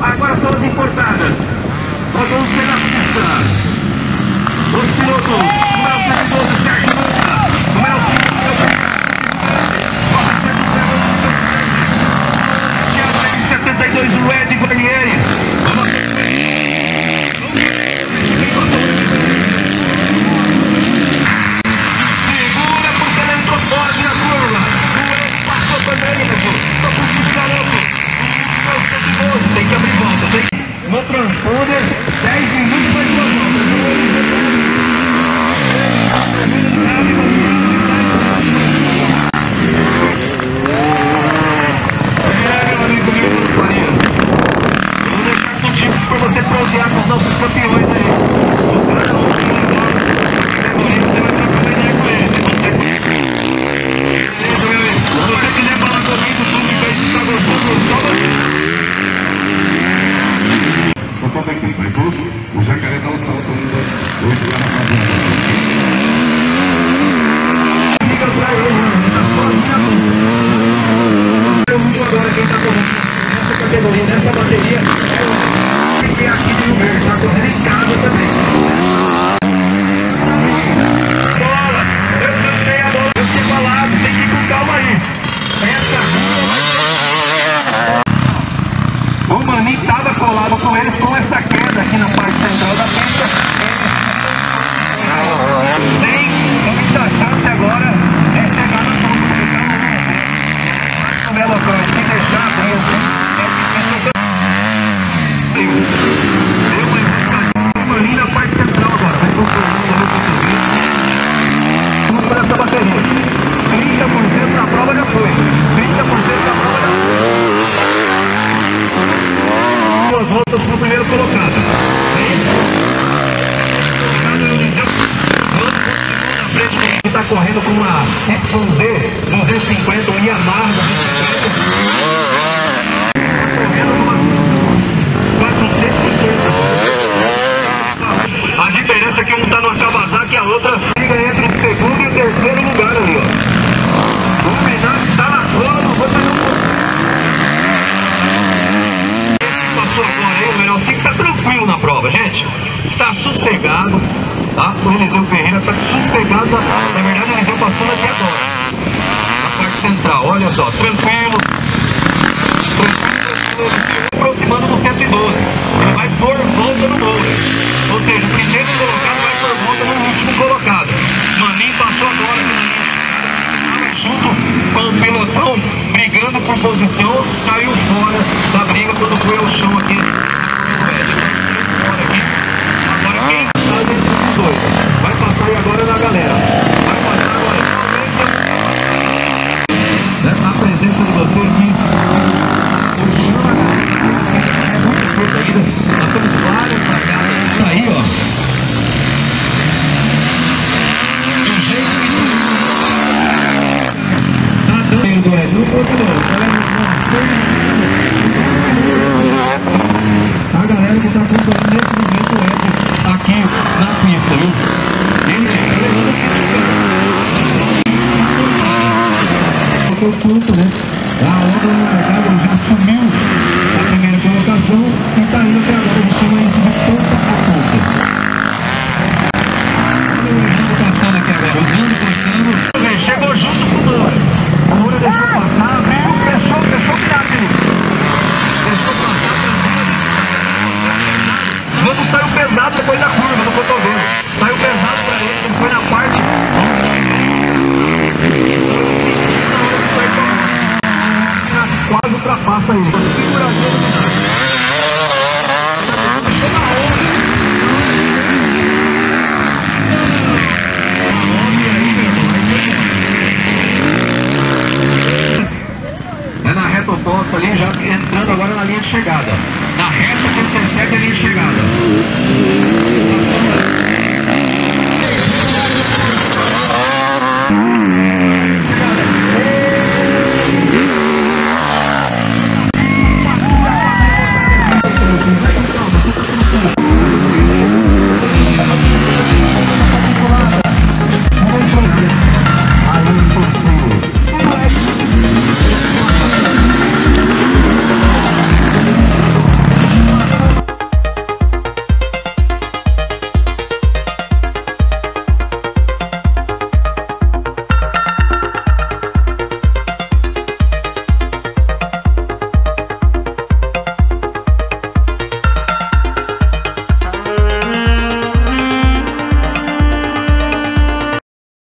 Agora são as importadas. Nós vamos pela pista. Os pilotos. Thank you. lado com eles com essa queda aqui na parte central da pista. saindo com uma Epson Z 250, um Yamaha A diferença é que um tá no Kawasaki e a outra fica entre o segundo e o terceiro lugar ali, ó. O Minami está na zona, não vou fazer um... Passou agora aí, o melhor 5 tá tranquilo na prova, gente. Tá sossegado. Ah, tá? O Eliseu Ferreira está sossegado, na verdade o Eliseu passando aqui agora. Na parte central, olha só, tranquilo. Tranquilo, tranquilo aproximando do 112. Ele vai por volta no Moura. Ou seja, o primeiro colocado vai por volta no último colocado. Maninho passou agora junto com o pelotão, brigando por posição, saiu fora o pouco, né? A onda no mercado já sumiu a primeira colocação e está indo até agora, a gente chama isso de pouco. Passa aí. É na reta oposta ali, já entrando agora na linha de chegada. Na reta que antecede a linha de chegada.